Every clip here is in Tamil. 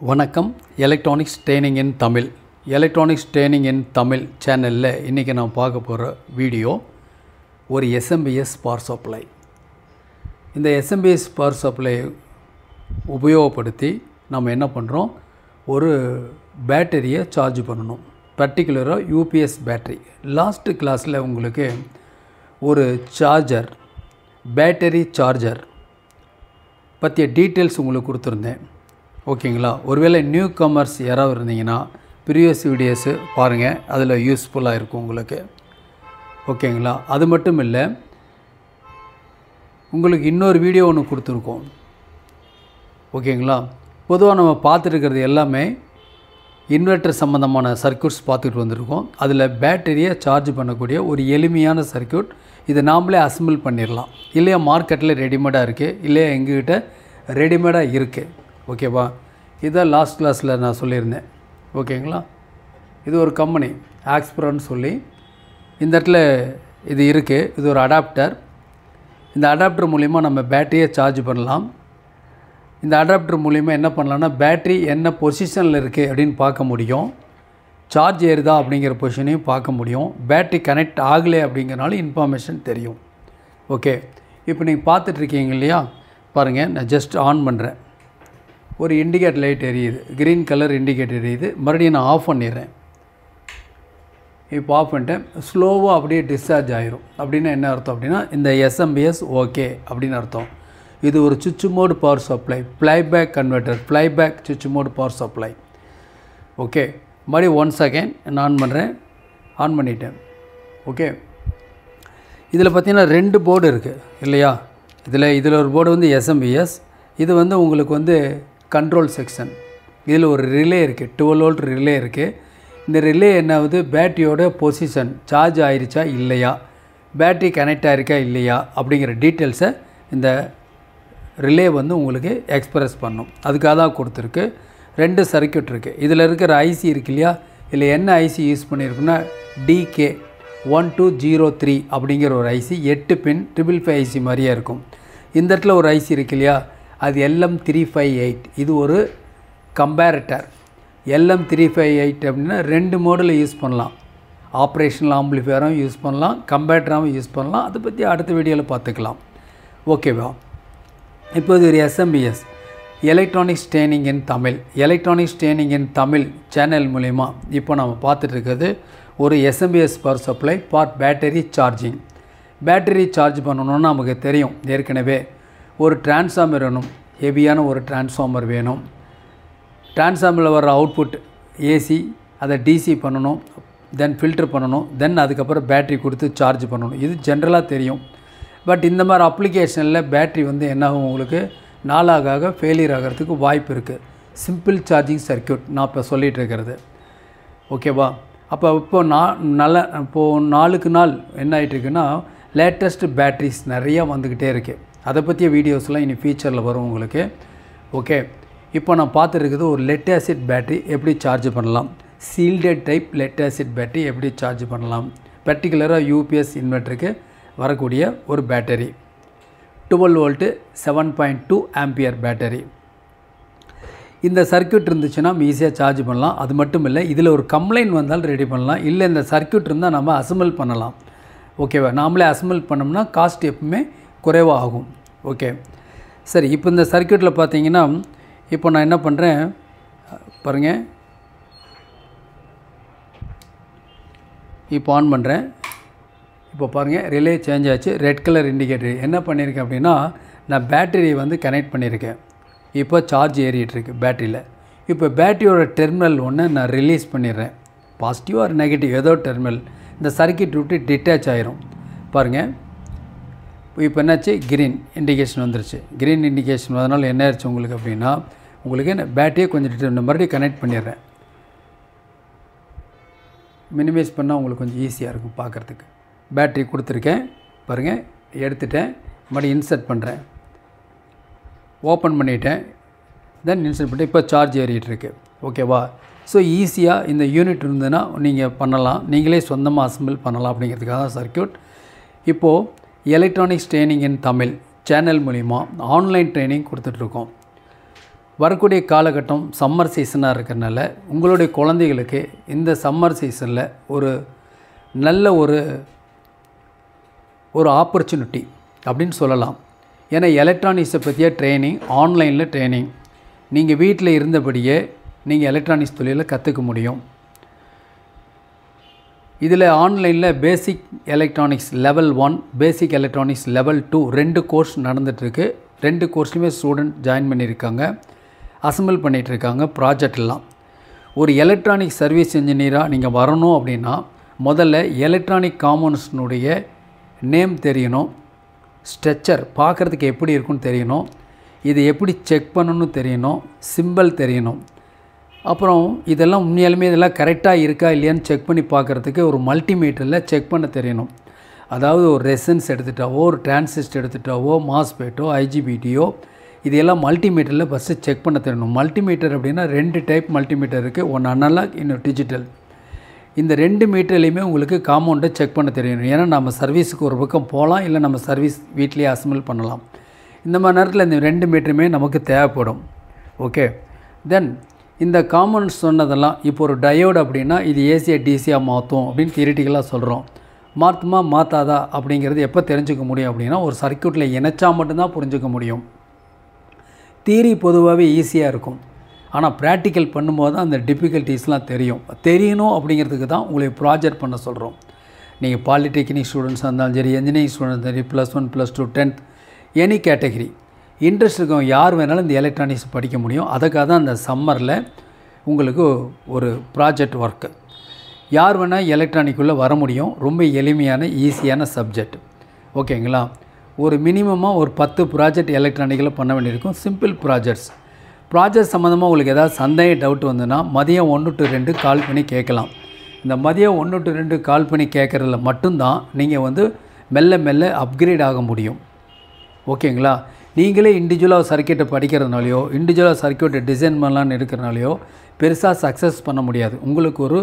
வணக்கம். Electronics training in Tamil electronics training in Tamil சேனலில் இன்றைக்கி நான் பார்க்க போகிற வீடியோ ஒரு எஸ்எம்பிஎஸ் பவர் சப்ளை இந்த எஸ்எம்பிஎஸ் பவர் சப்ளை உபயோகப்படுத்தி நம்ம என்ன பண்ணுறோம் ஒரு பேட்டரியை சார்ஜ் பண்ணணும். பர்டிகுலராக யூபிஎஸ் பேட்டரி லாஸ்ட்டு கிளாஸில் உங்களுக்கு ஒரு சார்ஜர் பேட்டரி சார்ஜர் பற்றிய டீட்டெயில்ஸ் உங்களுக்கு கொடுத்துருந்தேன். ஓகேங்களா? ஒருவேளை நியூ கமர்ஸ் யாராவது இருந்தீங்கன்னா ப்ரீவியஸ் வீடியோஸு பாருங்கள் அதில் யூஸ்ஃபுல்லாக இருக்கும் உங்களுக்கு. ஓகேங்களா? அது மட்டும் இல்லை உங்களுக்கு இன்னொரு வீடியோ ஒன்று கொடுத்துருக்கோம். ஓகேங்களா? பொதுவாக நம்ம பார்த்துருக்கிறது எல்லாமே இன்வெர்ட்டர் சம்மந்தமான சர்க்யூட்ஸ் பார்த்துட்டு வந்திருக்கோம். அதில் பேட்டரியை சார்ஜ் பண்ணக்கூடிய ஒரு எளிமையான சர்க்யூட் இதை நாம்ளே அசம்பிள் பண்ணிடலாம். இல்லையா மார்க்கெட்டில் ரெடிமேடாக இருக்குது இல்லையா எங்ககிட்ட ரெடிமேடாக இருக்குது ஓகேவா? இதுதான் லாஸ்ட் கிளாஸில் நான் சொல்லியிருந்தேன். ஓகேங்களா? இது ஒரு கம்பெனி ஆக்ஸ்ப்ரோன்னு சொல்லி. இந்த இடத்துல இது இருக்குது இது ஒரு அடாப்டர் இந்த அடாப்டர் மூலிமா நம்ம பேட்டரியை சார்ஜ் பண்ணலாம். இந்த அடாப்டர் மூலிமா என்ன பண்ணலாம்னா பேட்ரி என்ன பொசிஷனில் இருக்குது அப்படின்னு பார்க்க முடியும். சார்ஜ் ஏறுதா அப்படிங்கிற பொசிஷனையும் பார்க்க முடியும். பேட்ரி கனெக்ட் ஆகலை அப்படிங்கிறனால இன்ஃபர்மேஷன் தெரியும். ஓகே. இப்போ நீங்கள் பார்த்துட்ருக்கீங்க இல்லையா? பாருங்கள் நான் ஜஸ்ட் ஆன் பண்ணுறேன் ஒரு இண்டிகேட் லைட் எரியுது. க்ரீன் கலர் இண்டிகேட் எரியுது. மறுபடியும் நான் ஆஃப் பண்ணிடுறேன். இப்போ ஆஃப் பண்ணிட்டேன். ஸ்லோவாக அப்படியே டிஸ்சார்ஜ் ஆயிரும். அப்படின்னா என்ன அர்த்தம் அப்படின்னா இந்த எஸ்எம்பிஎஸ் ஓகே அப்படின்னு அர்த்தம். இது ஒரு சுவிட்ச் mode power supply flyback converter flyback சுவிட்ச் மோடு பவர் சப்ளை ஓகே மறுபடியும் ஒன் செகண்ட் நான் ஆன் பண்ணுறேன் ஆன் பண்ணிட்டேன். ஓகே இதில் பார்த்தீங்கன்னா ரெண்டு போர்டு இருக்குது இல்லையா? இதில் இதில் ஒரு போர்டு வந்து எஸ்எம்பிஎஸ் இது வந்து உங்களுக்கு வந்து கண்ட்ரோல் செக்ஷன் இதில் ஒரு ரிலே இருக்குது டுவெல் வோல்ட் ரிலே இருக்குது இந்த ரிலே என்னாவது பேட்டரியோட பொசிஷன் சார்ஜ் ஆயிருச்சா இல்லையா? பேட்டரி கனெக்ட் ஆகிருக்கா இல்லையா? அப்படிங்கிற டீட்டெயில்ஸை இந்த ரிலே வந்து உங்களுக்கு எக்ஸ்பிரஸ் பண்ணும். அதுக்காக தான் கொடுத்துருக்கு. ரெண்டு சர்க்கியூட் இருக்குது இதில் இருக்கிற ஐசி இருக்கு இல்லையா? இதில் என்ன IC use பண்ணியிருக்குன்னா TK one two zero three அப்படிங்கிற ஒரு ஐசி எட்டு பின் ட்ரிபிள் ஃபைவ் ஐசி மாதிரியே இருக்கும். இந்த இடத்துல ஒரு ஐசி இருக்கு இல்லையா? அது எல்எம் த்ரீ ஃபைவ் எயிட் இது ஒரு comparator LM three five eight அப்படின்னா ரெண்டு மோடில் யூஸ் பண்ணலாம். ஆப்ரேஷனல் ஆம்பிளிஃபையரும் யூஸ் பண்ணலாம் கம்பேட்டராகவும் யூஸ் பண்ணலாம். அதை பற்றி அடுத்த வீடியோவில் பார்த்துக்கலாம். ஓகேவா இப்போது ஒரு SMPS electronics staining in Tamil electronics staining in Tamil channel மூலிமா இப்போ நம்ம பார்த்துட்ருக்கிறது ஒரு SMPS power supply for battery charging battery charge பண்ணணும்னு நமக்கு தெரியும். ஏற்கனவே ஒரு டிரான்ஸ்ஃபார்மர் வேணும். ஹெவியான ஒரு டிரான்ஸ்ஃபார்மர் வேணும். டிரான்ஸ்ஃபார்மரில் வர அவுட்புட் ஏசி அதை டிசி பண்ணணும். தென் ஃபில்டர் பண்ணணும். தென் அதுக்கப்புறம் பேட்ரி கொடுத்து சார்ஜ் பண்ணணும். இது ஜென்ரலாக தெரியும். பட் இந்த மாதிரி அப்ளிகேஷனில் பேட்ரி வந்து என்னாகும் உங்களுக்கு? நாளாக ஆக ஃபெயிலியர் ஆகிறதுக்கு வாய்ப்பு இருக்குது சிம்பிள் சார்ஜிங் சர்க்கியூட் நான் இப்போ சொல்லிகிட்டு இருக்கிறது. ஓகேவா அப்போ இப்போ நான் நல்ல இப்போது நாளுக்கு நாள் என்ன ஆகிட்டு இருக்குன்னா லேட்டஸ்ட் பேட்ரிஸ் நிறையா வந்துக்கிட்டே இருக்குது அதை பற்றிய வீடியோஸ்லாம் இனி ஃபியூச்சரில் வரும் உங்களுக்கு. ஓகே இப்போ நான் பார்த்துருக்குது ஒரு லெட் ஆசிட் பேட்ரி எப்படி சார்ஜ் பண்ணலாம்? Sealed type lead acid battery எப்படி சார்ஜ் பண்ணலாம்? பர்டிகுலராக யூபிஎஸ் இன்வெர்ட்டருக்கு வரக்கூடிய ஒரு battery twelve volt seven point two ampere battery இந்த சர்க்கியூட் இருந்துச்சுன்னா நம்ம ஈஸியாக சார்ஜ் பண்ணலாம். அது மட்டும் இல்லை இதில் ஒரு கம்ப்ளைண்ட் வந்தாலும் ரெடி பண்ணலாம். இல்லை இந்த சர்க்கியூட் இருந்தால் நம்ம அசம்பிள் பண்ணலாம். ஓகேவா நாமளே அசம்பிள் பண்ணோம்னா காஸ்ட் எப்பவுமே குறைவாக ஆகும் ஓகே சரி இப்போ இந்த சர்க்கியூட்டில் பார்த்தீங்கன்னா இப்போ நான் என்ன பண்ணுறேன் பாருங்கள் இப்போ ஆன் பண்ணுறேன் இப்போ பாருங்கள் ரிலே சேஞ்ச் ஆச்சு. ரெட் கலர் இண்டிகேட்டர் என்ன பண்ணியிருக்கேன் அப்படின்னா நான் பேட்டரியை வந்து கனெக்ட் பண்ணியிருக்கேன் இப்போ சார்ஜ் ஏறிட்டுருக்கு பேட்டரியில் இப்போ பேட்டரியோட டெர்மினல் ஒன்று நான் ரிலீஸ் பண்ணிடுறேன். பாசிட்டிவ் ஆர் நெகட்டிவ் ஏதோ டெர்மினல் இந்த சர்க்கியூட் விட்டு டிட்டாச் ஆயிரும். பாருங்கள் இப்போ என்னாச்சு? கிரீன் இண்டிகேஷன் வந்துருச்சு. க்ரீன் இண்டிகேஷன் அதனால் என்ன ஆயிடுச்சு உங்களுக்கு அப்படின்னா உங்களுக்கு பேட்டரியை கொஞ்சம் டிட்டர் மறுபடியும் கனெக்ட் பண்ணிடுறேன். மினிமைஸ் பண்ணால் உங்களுக்கு கொஞ்சம் ஈஸியாக இருக்கும் பார்க்குறதுக்கு. பேட்ரி கொடுத்துருக்கேன். பாருங்கள் எடுத்துட்டேன். மறுபடியும் இன்சர்ட் பண்ணுறேன் ஓப்பன் பண்ணிட்டேன். தென் இன்சர்ட் பண்ணிட்டு இப்போ சார்ஜ் ஏறிட்டுருக்கு. ஓகேவா ஸோ ஈஸியாக இந்த யூனிட் இருந்ததுன்னா நீங்கள் பண்ணலாம். நீங்களே சொந்தமாக அசம்பிள் பண்ணலாம் அப்படிங்கிறதுக்காக தான் சர்க்கியூட் இப்போது electronics training in Tamil channel மூலிமா ஆன்லைன் ட்ரைனிங் கொடுத்துட்ருக்கோம். வரக்கூடிய காலகட்டம் சம்மர் சீசனாக இருக்கிறனால உங்களுடைய குழந்தைகளுக்கு இந்த சம்மர் சீசனில் ஒரு நல்ல ஒரு ஒரு ஆப்பர்ச்சுனிட்டி அப்படின்னு சொல்லலாம். ஏன்னா எலக்ட்ரானிக்ஸை பற்றிய ட்ரைனிங் ஆன்லைனில் ட்ரைனிங் நீங்கள் வீட்டில் இருந்தபடியே நீங்கள் எலக்ட்ரானிக்ஸ் தொழிலை கற்றுக்க முடியும். இதில் ஆன்லைனில் basic electronics level one basic electronics level two ரெண்டு கோர்ஸ் நடந்துகிட்ருக்கு ரெண்டு கோர்ஸ்லையுமே ஸ்டூடெண்ட் ஜாயின் பண்ணியிருக்காங்க. அசம்பிள் பண்ணிகிட்ருக்காங்க ப்ராஜெக்ட்லாம் ஒரு எலக்ட்ரானிக் சர்வீஸ் இன்ஜினியராக நீங்கள் வரணும் அப்படின்னா முதல்ல எலக்ட்ரானிக் காமன்ஸினுடைய நேம் தெரியணும். ஸ்ட்ரக்சர் பார்க்குறதுக்கு எப்படி இருக்குன்னு தெரியணும். இது எப்படி செக் பண்ணணும்னு தெரியணும். சிம்பிள் தெரியணும். அப்புறம் இதெல்லாம் உண்மையாலுமே இதெல்லாம் கரெக்டாக இருக்கா இல்லையான்னு செக் பண்ணி பார்க்குறதுக்கு ஒரு மல்டிமீட்டரில் செக் பண்ண தெரியணும். அதாவது ஒரு ரெசன்ஸ் எடுத்துட்டாவோ ஒரு டிரான்சிஸ்ட் எடுத்துட்டாவோ மாஸ்பேட்டோ ஐஜிபிடியோ இதையெல்லாம் மல்டிமீட்டரில் ஃபஸ்ட்டு செக் பண்ண தெரியணும். மல்டிமீட்டர் அப்படின்னா ரெண்டு டைப் மல்டிமீட்டர் இருக்குது ஒன்று அனலாக் இன்னும் டிஜிட்டல் இந்த ரெண்டு மீட்டர்லேயுமே உங்களுக்கு காம்பவுண்டை செக் பண்ண தெரியணும். ஏன்னா நம்ம சர்வீஸுக்கு ஒரு பக்கம் போகலாம் இல்லை நம்ம சர்வீஸ் வீட்லேயே அசம்பிள் பண்ணலாம். இந்த மாதிரி நேரத்தில் இந்த ரெண்டு மீட்டருமே நமக்கு தேவைப்படும். ஓகே தென் இந்த காமன்ஸ் சொன்னதெல்லாம் இப்போ ஒரு டயோடு அப்படின்னா இது ஏசியை டிசியாக மாற்றும் அப்படின்னு தியரிட்டிக்கலாக சொல்கிறோம் மாற்றுமா மாற்றாதா அப்படிங்கிறது எப்போ தெரிஞ்சுக்க முடியும் அப்படின்னா ஒரு சர்க்கியூட்டில் இணைச்சா மட்டும்தான் புரிஞ்சுக்க முடியும். தியரி பொதுவாகவே ஈஸியாக இருக்கும். ஆனால் ப்ராக்டிக்கல் பண்ணும்போது தான் அந்த டிஃபிகல்ட்டிஸ்லாம் தெரியும். தெரியணும் அப்படிங்கிறதுக்கு தான் உங்களை ப்ராஜெக்ட் பண்ண சொல்கிறோம் நீங்கள் பாலிடெக்னிக் ஸ்டூடெண்ட்ஸாக இருந்தாலும் சரி இன்ஜினியரிங் ஸ்டூடெண்ட்ஸ் சரி plus one plus two tenth any category interest இருக்கவங்க யார் வேணாலும் இந்த எலக்ட்ரானிக்ஸ் படிக்க முடியும். அதுக்காக தான் அந்த சம்மரில் உங்களுக்கு ஒரு ப்ராஜெக்ட் ஒர்க்கு யார் வேணால் எலக்ட்ரானிக்குள்ளே வர முடியும். ரொம்ப எளிமையான ஈஸியான சப்ஜெக்ட் ஓகேங்களா? ஒரு மினிமமாக ஒரு பத்து ப்ராஜெக்ட் எலக்ட்ரானிக்கில் பண்ண வேண்டியிருக்கும். சிம்பிள் ப்ராஜெக்ட்ஸ் ப்ராஜெக்ட் சம்மந்தமாக உங்களுக்கு ஏதாவது சந்தேக டவுட் வந்துன்னா மதியம் ஒன்று டு ரெண்டு கால் பண்ணி கேட்கலாம். இந்த மதியம் ஒன்று டு ரெண்டு கால் பண்ணி கேட்குறதுல மட்டும்தான் நீங்கள் வந்து மெல்ல மெல்ல அப்கிரேட் ஆக முடியும். ஓகேங்களா? நீங்களே இண்டிவிஜுவலாக சர்க்கியூட்டை படிக்கிறதுனாலையோ இண்டிவிஜுவலாக சர்க்கியூட்டை டிசைன் பண்ணலான்னு இருக்கிறனாலையோ பெருசாக சக்ஸஸ் பண்ண முடியாது. உங்களுக்கு ஒரு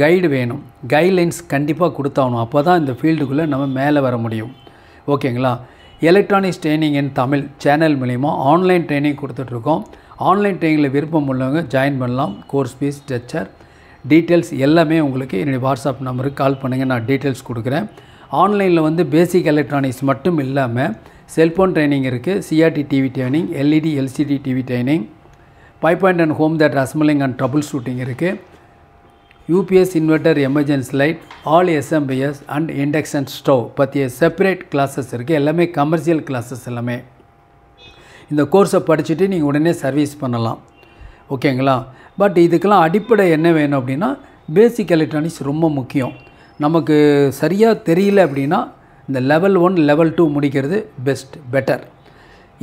கைடு வேணும். கைட்லைன்ஸ் கண்டிப்பாக கொடுத்தாகணும். அப்போ தான் இந்த ஃபீல்டுக்குள்ளே நம்ம மேலே வர முடியும். ஓகேங்களா electronics training in Tamil channel மூலிமா ஆன்லைன் ட்ரைனிங் கொடுத்துட்ருக்கோம் ஆன்லைன் ட்ரைனிங்கில் விருப்பம் உள்ளவங்க ஜாயின் பண்ணலாம். கோர்ஸ் ஃபீஸ் ஸ்ட்ரக்சர் டீட்டெயில்ஸ் எல்லாமே உங்களுக்கு என்னுடைய வாட்ஸ்அப் நம்பருக்கு கால் பண்ணுங்கள் நான் டீட்டெயில்ஸ் கொடுக்குறேன். ஆன்லைனில் வந்து பேசிக் எலக்ட்ரானிக்ஸ் மட்டும் இல்லாமல் செல்ஃபோன் ட்ரைனிங் இருக்குது CRT TV training LED LCD TV training by point and home theatre assembling and troubleshooting இருக்குது UPS inverter emergency light all SMPS and induction stove பற்றிய செப்பரேட் கிளாஸஸ் இருக்குது எல்லாமே கமர்ஷியல் கிளாஸஸ் எல்லாமே. இந்த கோர்ஸை படிச்சுட்டு நீங்கள் உடனே சர்வீஸ் பண்ணலாம். ஓகேங்களா? பட் இதுக்கெல்லாம் அடிப்படை என்ன வேணும் அப்படின்னா பேசிக் எலக்ட்ரானிக்ஸ் ரொம்ப முக்கியம். நமக்கு சரியாக தெரியல அப்படின்னா இந்த லெவல் ஒன் லெவல் டூ முடிக்கிறது பெஸ்ட் பெட்டர்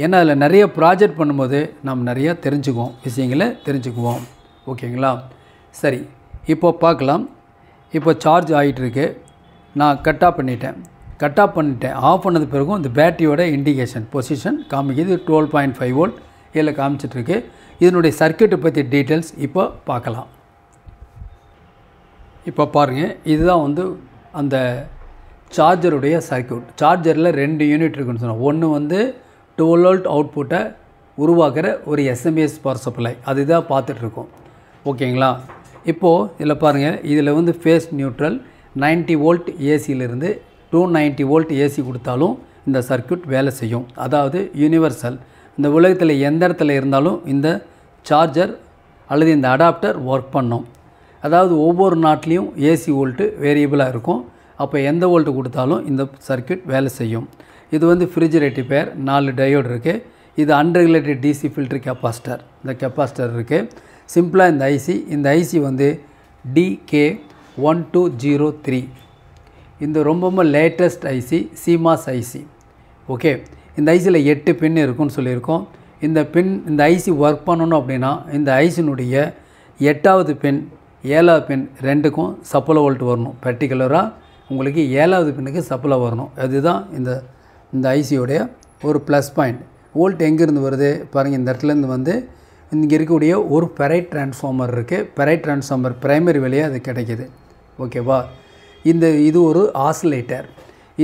ஏன்னா அதில் நிறைய ப்ராஜெக்ட் பண்ணும்போது நாம் நிறையா தெரிஞ்சுக்குவோம். விஷயங்களை தெரிஞ்சுக்குவோம். ஓகேங்களா? சரி இப்போ பார்க்கலாம். இப்போ சார்ஜ் ஆகிட்டுருக்கு நான் கட் ஆஃப் பண்ணிட்டேன். கட் ஆஃப் பண்ணிட்டேன். ஆஃப் பண்ணது பிறகும் இந்த பேட்டரியோட இண்டிகேஷன் பொசிஷன் காமிக்குது டுவெல் பாயிண்ட் ஃபைவ் வோல்ட் இதில் காமிச்சிட்ருக்கு இதனுடைய சர்க்கியூட்டை பற்றி டீட்டெயில்ஸ் இப்போ பார்க்கலாம். இப்போ பாருங்கள் இதுதான் வந்து அந்த சார்ஜருடைய சர்க்கியூட் சார்ஜரில் ரெண்டு யூனிட் இருக்குன்னு சொன்னோம். ஒன்று வந்து டுவெல் வோல்ட் அவுட்புட்டை உருவாக்குற ஒரு எஸ்எம்எஸ் பவர் சப்ளை அதுதான் பார்த்துட்ருக்கோம். ஓகேங்களா? இப்போது இதில் பாருங்கள் இதில் வந்து ஃபேஸ் நியூட்ரல் 90 வோல்ட் ஏசியிலிருந்து டூ நைன்ட்டி வோல்ட் ஏசி கொடுத்தாலும் இந்த சர்க்கியூட் வேலை செய்யும். அதாவது யூனிவர்சல் இந்த உலகத்தில் எந்த இடத்துல இருந்தாலும் இந்த சார்ஜர் அல்லது இந்த அடாப்டர் ஒர்க் பண்ணும். அதாவது ஒவ்வொரு நாட்லேயும் ஏசி வோல்ட்டு வேரியபிளாக இருக்கும். அப்போ எந்த வோல்ட்டு கொடுத்தாலும் இந்த சர்க்கியூட் வேலை செய்யும். இது வந்து ஃப்ரிட்ஜ் ரெட்டிபேர் நாலு டயோடு இருக்குது இது அன்ரெகுலேட்டட் டிசி ஃபில்டர் கெப்பாசிட்டர் இந்த கெப்பாசிட்டர் இருக்குது சிம்பிளாக இந்த ஐசி இந்த ஐசி வந்து TK one two zero three இந்த ரொம்ப latest IC CMOS IC okay இந்த ஐசியில் எட்டு பின் இருக்குன்னு சொல்லியிருக்கோம். இந்த பின் இந்த ஐசி ஒர்க் பண்ணணும் அப்படின்னா இந்த ஐசினுடைய எட்டாவது பின் ஏழாவது பின் ரெண்டுக்கும் சப்போலோ வோல்ட் வரணும். பர்டிகுலராக உங்களுக்கு ஏழாவது பின்னுக்கு சப்ளை வரணும். அதுதான் இந்த இந்த ஐசியோடைய ஒரு ப்ளஸ் பாயிண்ட் வோல்ட் எங்கேருந்து வருது? பாருங்கள் இந்த இடத்துலேருந்து வந்து இங்கே இருக்கக்கூடிய ஒரு பெரைட் டிரான்ஸ்ஃபார்மர் இருக்குது பெரைட் டிரான்ஸ்ஃபார்மர் ப்ரைமரி வழியாக அது கிடைக்கிது. ஓகேவா இந்த இது ஒரு ஆசிலேட்டர்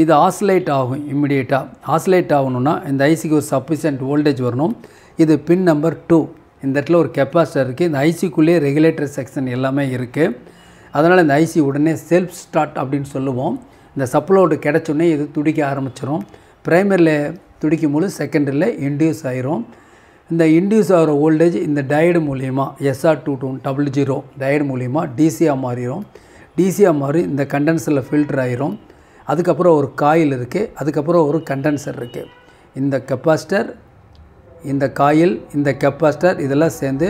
இது ஆசிலேட் ஆகும் இம்மிடியேட்டாக ஆசிலேட் ஆகணும்னா இந்த ஐசிக்கு ஒரு சஃபிஷியன்ட் வோல்டேஜ் வரணும். இது பின் நம்பர் டூ இந்த இடத்துல ஒரு கெப்பாசிட்டர் இருக்குது இந்த ஐசிக்குள்ளேயே ரெகுலேட்டர் செக்ஷன் எல்லாமே இருக்குது அதனால் இந்த ஐசி உடனே செல்ஃப் ஸ்டார்ட் அப்படின்னு சொல்லுவோம். இந்த சப்ளோடு கிடச்சோடனே இது துடிக்க ஆரம்பிச்சிடும் ப்ரைமரியில் துடிக்கும் போது செகண்டரியில் இன்டியூஸ் ஆயிரும். இந்த இன்டியூஸ் ஆகிற வோல்டேஜ் இந்த டயடு மூலிமா SR two two double zero diode மூலிமா டிசியாக மாறிடும் டிசியாக மாறி இந்த கண்டென்சரில் ஃபில்டர் ஆயிரும். அதுக்கப்புறம் ஒரு காயில் இருக்குது அதுக்கப்புறம் ஒரு கண்டென்சர் இருக்குது இந்த கெப்பாசிட்டர் இந்த காயில் இந்த கெப்பாசிட்டர் இதெல்லாம் சேர்ந்து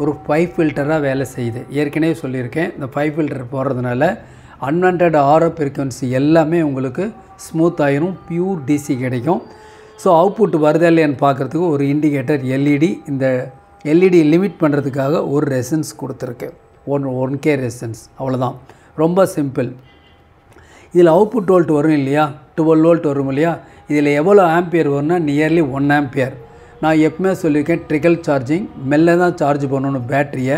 ஒரு ஃபைவ் ஃபில்டராக வேலை செய்யுது. ஏற்கனவே சொல்லியிருக்கேன் இந்த ஃபைவ் ஃபில்டர் போடுறதுனால அன்வான்ட் ஆரோ ஃப்ரீக்வன்சி எல்லாமே உங்களுக்கு ஸ்மூத் ஆயிரும் பியூர் டிசி கிடைக்கும். ஸோ அவுட்புட் வருதா இல்லையான்னு பார்க்குறதுக்கு ஒரு இண்டிகேட்டர் எல்இடி இந்த எல்இடி லிமிட் பண்ணுறதுக்காக ஒரு ரெசன்ஸ் கொடுத்துருக்கு. ஒன் ஒன் கே ரெசன்ஸ் அவ்வளோதான் ரொம்ப சிம்பிள் இதில் அவுட்புட் வோல்ட் வரும் இல்லையா? டுவெல் வோல்ட் வரும் இல்லையா? இதில் எவ்வளோ ஆம்பியர் வரும்னா நியர்லி ஒன் ஆம்பியர் நான் எப்பவுமே சொல்லியிருக்கேன் ட்ரிகல் சார்ஜிங் மெல்ல தான் சார்ஜ் பண்ணணும் பேட்டரியை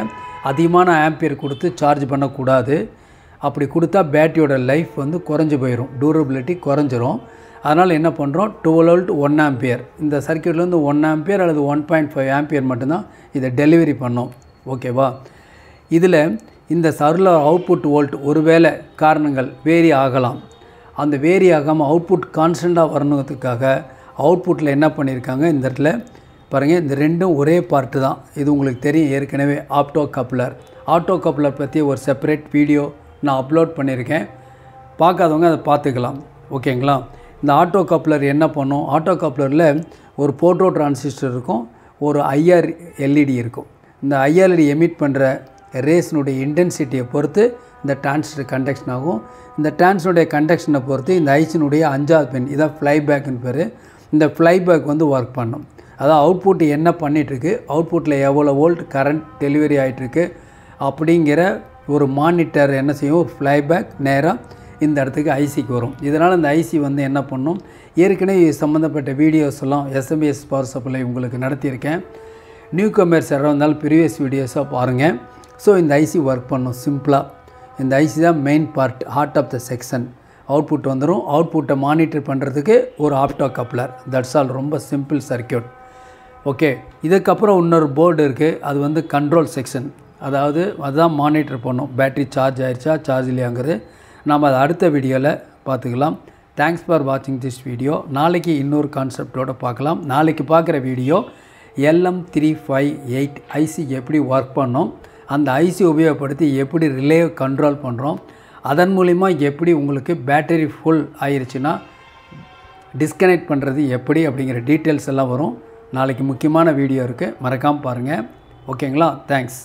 அதிகமான ஆம்பியர் கொடுத்து சார்ஜ் பண்ணக்கூடாது. அப்படி கொடுத்தா பேட்டரியோட லைஃப் வந்து குறைஞ்சி போயிடும் டூரபிலிட்டி குறைஞ்சிரும். அதனால் என்ன பண்ணுறோம் டுவெல் வோல்ட் ஒன் ஆம்பியர் இந்த சர்க்கியூட்லேருந்து ஒன் ஆம்பியர் அல்லது ஒன் பாயிண்ட் ஃபைவ் ஆம்பியர் மட்டும்தான் இதை டெலிவரி பண்ணோம். ஓகேவா இதில் இந்த சர்லர் அவுட்புட் வோல்ட் ஒருவேளை காரணங்கள் வேரி ஆகலாம். அந்த வேரி ஆகாமல் அவுட்புட் கான்ஸ்டண்ட்டாக வரணுங்கிறதுக்காக அவுட்புட்டில் என்ன பண்ணியிருக்காங்க இந்த இடத்துல பாருங்கள் இந்த ரெண்டும் ஒரே பார்ட்டு தான். இது உங்களுக்கு தெரியும். ஏற்கனவே ஆப்டோ கப்ளர் ஆட்டோ கப்ளர் பற்றி ஒரு செப்பரேட் வீடியோ நான் அப்லோட் பண்ணியிருக்கேன் பார்க்காதவங்க அதை பார்த்துக்கலாம். ஓகேங்களா? இந்த ஆட்டோ கப்ளர் என்ன பண்ணும்? ஆட்டோ கப்ளரில் ஒரு போட்டோ டிரான்சிஸ்டர் இருக்கும். ஒரு ஐஆர் எல்இடி இருக்கும். இந்த ஐஆர்எல்இடி எமிட் பண்ணுற ரேஸ்னுடைய இன்டென்சிட்டியை பொறுத்து இந்த டிரான்சிஸ்டர் கண்டக்ஷன் ஆகும். இந்த டிரான்ஸ்னுடைய கண்டக்ஷனை பொறுத்து இந்த ஐசினுடைய அஞ்சாவது பெண் இதான் ஃப்ளைபேக்குன்னு பேர். இந்த ஃப்ளைபேக் வந்து ஒர்க் பண்ணும். அதாவது அவுட்புட் என்ன பண்ணிகிட்ருக்கு அவுட்புட்டில் எவ்வளோ வோல்ட் கரண்ட் டெலிவரி ஆகிட்டுருக்கு அப்படிங்கிற ஒரு மானிட்டர் என்ன செய்யும்? ஒரு ஃப்ளைபேக் நேராக இந்த இடத்துக்கு ஐசிக்கு வரும். இதனால் இந்த ஐசி வந்து என்ன பண்ணும்? ஏற்கனவே சம்மந்தப்பட்ட வீடியோஸ் எல்லாம் எஸ்எம்எஸ் பவர் சப்ளை உங்களுக்கு நடத்தியிருக்கேன். நியூ கமர்ஸ் யாராக இருந்தாலும் ப்ரீவியஸ் வீடியோஸாக பாருங்கள் ஸோ இந்த ஐசி ஒர்க் பண்ணும். சிம்பிளாக இந்த ஐசி தான் main part heart of the section output வந்துடும் அவுட்புட்டை மானிட்டர் பண்ணுறதுக்கு ஒரு ஆப்டோ கப்ளர் தட்ஸ் ஆல் ரொம்ப சிம்பிள் சர்க்கியூட் ஓகே இதுக்கப்புறம் இன்னொரு போர்டு இருக்குது அது வந்து கண்ட்ரோல் செக்ஷன் அதாவது அதுதான் மானிட்டர் பண்ணும். பேட்ரி சார்ஜ் ஆயிடுச்சா சார்ஜ் இல்லையாங்கிறது. நாம் அதை அடுத்த வீடியோவில் பார்த்துக்கலாம். தேங்க்ஸ் ஃபார் வாட்சிங் திஸ் வீடியோ நாளைக்கு இன்னொரு கான்செப்டோடு பார்க்கலாம். நாளைக்கு பார்க்குற video LM three five eight IC எப்படி ஒர்க் பண்ணோம். அந்த ஐசி உபயோகப்படுத்தி எப்படி ரிலே கண்ட்ரோல் பண்ணுறோம் அதன் மூலிமா எப்படி உங்களுக்கு பேட்டரி ஃபுல் ஆயிடுச்சுன்னா டிஸ்கனெக்ட் பண்ணுறது எப்படி அப்படிங்கிற டீட்டெயில்ஸ் எல்லாம் வரும். நாளைக்கு முக்கியமான வீடியோ இருக்குது மறக்காமல் பாருங்கள் ஓகேங்களா தேங்க்ஸ்